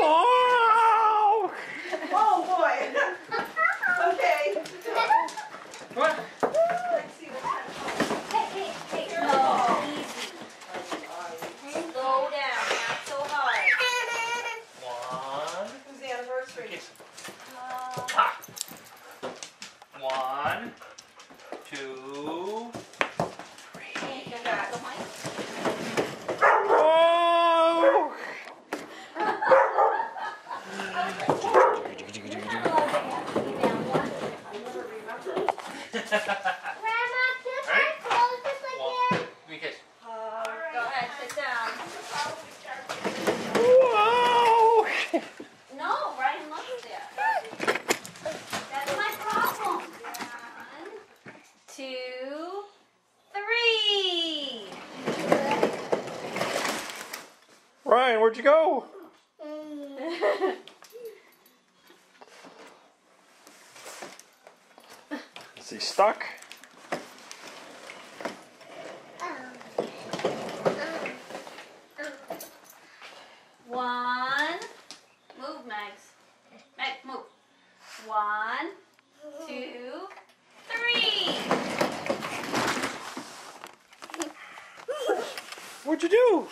Wow! Oh boy. okay. What? Let's Grandma, just Ready? close this again. Give me a kiss. Uh, go ahead, sit down. Whoa! No, Ryan loves it. That's my problem. One, two, three. Ryan, where'd you go? Is he stuck? One. Move. Meg, move. One, two, three. What'd you do?